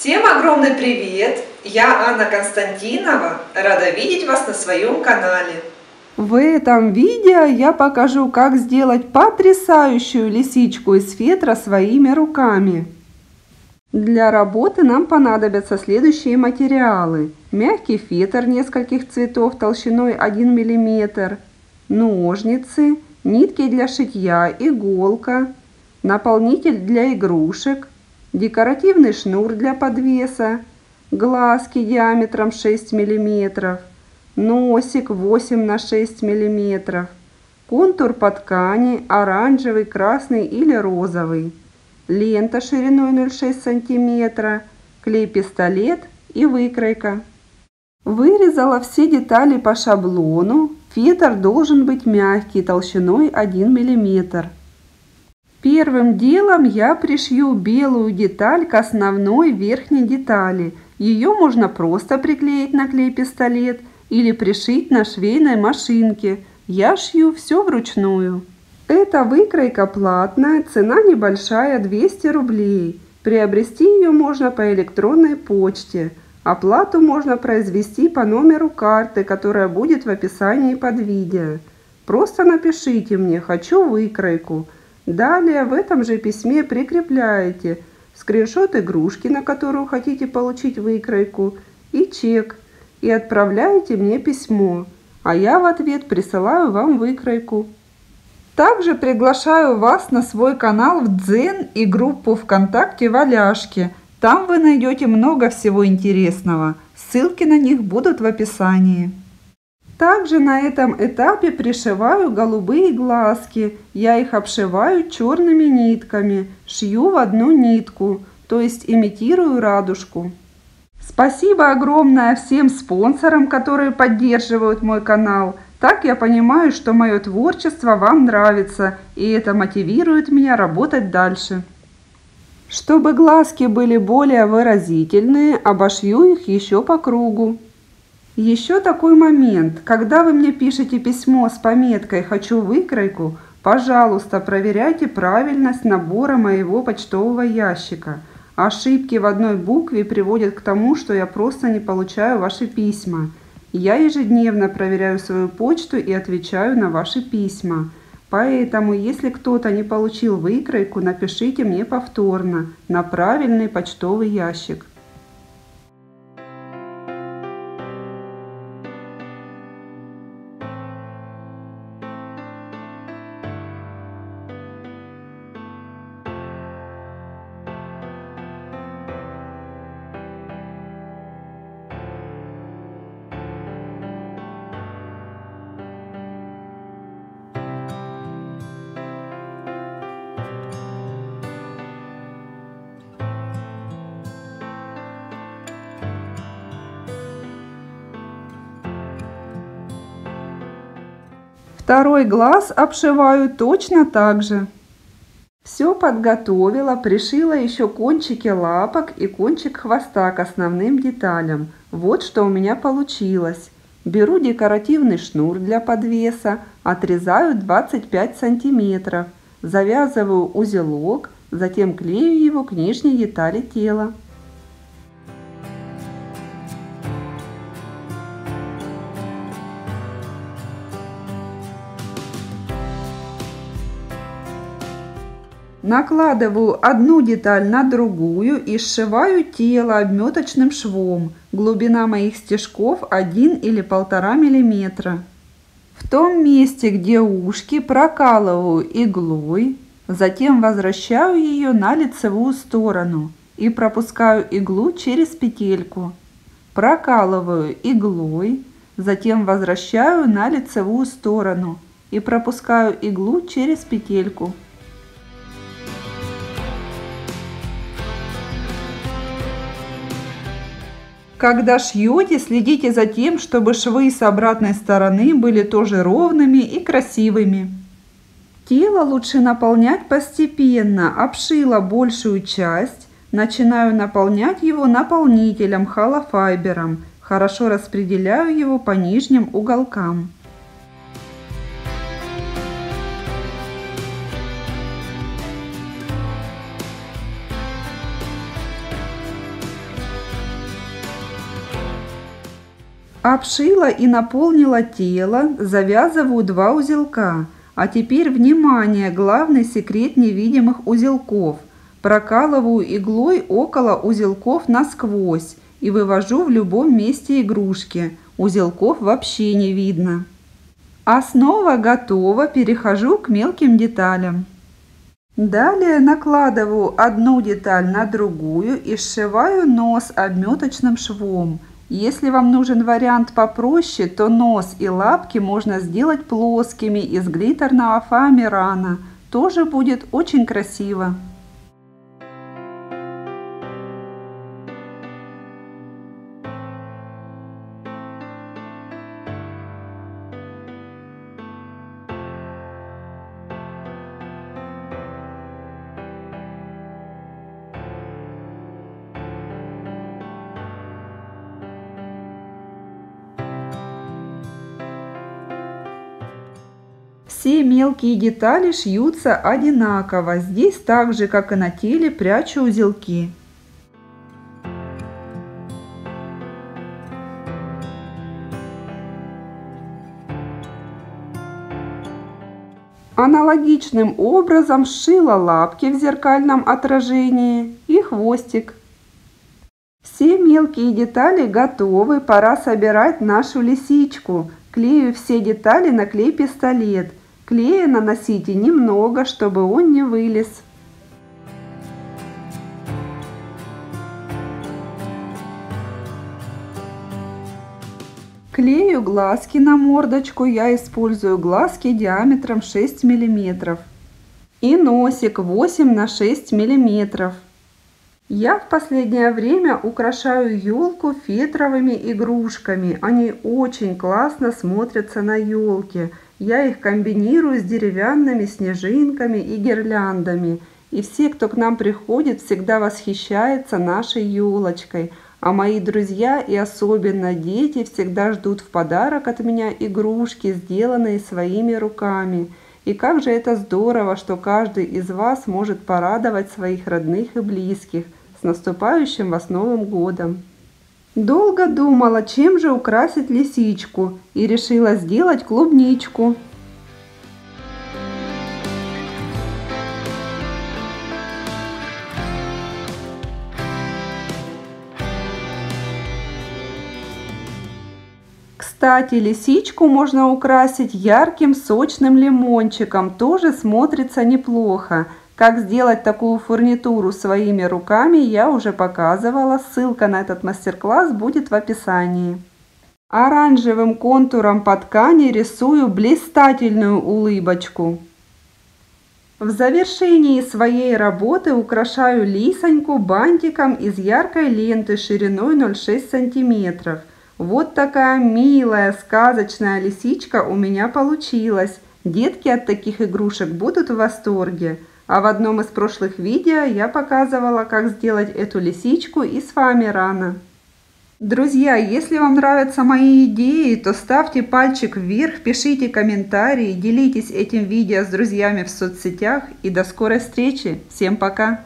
Всем огромный привет! Я Анна Константинова, рада видеть вас на своем канале. В этом видео я покажу, как сделать потрясающую лисичку из фетра своими руками. Для работы нам понадобятся следующие материалы. Мягкий фетр нескольких цветов толщиной 1 мм, ножницы, нитки для шитья, иголка, наполнитель для игрушек, декоративный шнур для подвеса, глазки диаметром 6 мм, носик 8 на 6 мм, контур по ткани оранжевый, красный или розовый, лента шириной 0,6 см, клей-пистолет и выкройка. Вырезала все детали по шаблону. Фетр должен быть мягкий, толщиной 1 мм. Первым делом я пришью белую деталь к основной верхней детали. Ее можно просто приклеить на клей-пистолет или пришить на швейной машинке. Я шью все вручную. Эта выкройка платная, цена небольшая 200 рублей. Приобрести ее можно по электронной почте. Оплату можно произвести по номеру карты, которая будет в описании под видео. Просто напишите мне «Хочу выкройку». Далее в этом же письме прикрепляете скриншот игрушки, на которую хотите получить выкройку, и чек, и отправляете мне письмо, а я в ответ присылаю вам выкройку. Также приглашаю вас на свой канал в Дзен и группу ВКонтакте «Валяшки». Там вы найдете много всего интересного. Ссылки на них будут в описании. Также на этом этапе пришиваю голубые глазки. Я их обшиваю черными нитками. Шью в одну нитку, то есть имитирую радужку. Спасибо огромное всем спонсорам, которые поддерживают мой канал. Так я понимаю, что мое творчество вам нравится, и это мотивирует меня работать дальше. Чтобы глазки были более выразительные, обошью их еще по кругу. Еще такой момент. Когда вы мне пишете письмо с пометкой «Хочу выкройку», пожалуйста, проверяйте правильность набора моего почтового ящика. Ошибки в одной букве приводят к тому, что я просто не получаю ваши письма. Я ежедневно проверяю свою почту и отвечаю на ваши письма. Поэтому, если кто-то не получил выкройку, напишите мне повторно на правильный почтовый ящик. Второй глаз обшиваю точно так же. Все подготовила, пришила еще кончики лапок и кончик хвоста к основным деталям. Вот что у меня получилось. Беру декоративный шнур для подвеса, отрезаю 25 сантиметров, завязываю узелок, затем клею его к нижней детали тела. Накладываю одну деталь на другую и сшиваю тело обметочным швом. Глубина моих стежков 1 или 1,5 мм. В том месте, где ушки, прокалываю иглой, затем возвращаю ее на лицевую сторону и пропускаю иглу через петельку. Прокалываю иглой, затем возвращаю на лицевую сторону и пропускаю иглу через петельку. Когда шьете, следите за тем, чтобы швы с обратной стороны были тоже ровными и красивыми. Тело лучше наполнять постепенно. Обшила большую часть. Начинаю наполнять его наполнителем холофайбером. Хорошо распределяю его по нижним уголкам. Обшила и наполнила тело, завязываю два узелка. А теперь внимание, главный секрет невидимых узелков. Прокалываю иглой около узелков насквозь и вывожу в любом месте игрушки. Узелков вообще не видно. Основа готова, перехожу к мелким деталям. Далее накладываю одну деталь на другую и сшиваю нос обметочным швом. Если вам нужен вариант попроще, то нос и лапки можно сделать плоскими из глиттерного фоамирана. Тоже будет очень красиво. Все мелкие детали шьются одинаково. Здесь так же, как и на теле, прячу узелки. Аналогичным образом сшила лапки в зеркальном отражении и хвостик. Все мелкие детали готовы, пора собирать нашу лисичку. Клею все детали на клей-пистолет. Клея наносите немного, чтобы он не вылез. Клею глазки на мордочку. Я использую глазки диаметром 6 мм. И носик 8 на 6 мм. Я в последнее время украшаю елку фетровыми игрушками. Они очень классно смотрятся на елке. Я их комбинирую с деревянными снежинками и гирляндами. И все, кто к нам приходит, всегда восхищается нашей елочкой. А мои друзья и особенно дети всегда ждут в подарок от меня игрушки, сделанные своими руками. И как же это здорово, что каждый из вас может порадовать своих родных и близких. С наступающим вас Новым Годом! Долго думала, чем же украсить лисичку и решила сделать клубничку. Кстати, лисичку можно украсить ярким сочным лимончиком, тоже смотрится неплохо. Как сделать такую фурнитуру своими руками я уже показывала, ссылка на этот мастер-класс будет в описании. Оранжевым контуром по ткани рисую блистательную улыбочку. В завершении своей работы украшаю лисоньку бантиком из яркой ленты шириной 0,6 см. Вот такая милая сказочная лисичка у меня получилась. Детки от таких игрушек будут в восторге. А в одном из прошлых видео я показывала, как сделать эту лисичку из фоамирана. Друзья, если вам нравятся мои идеи, то ставьте пальчик вверх, пишите комментарии, делитесь этим видео с друзьями в соцсетях и до скорой встречи. Всем пока!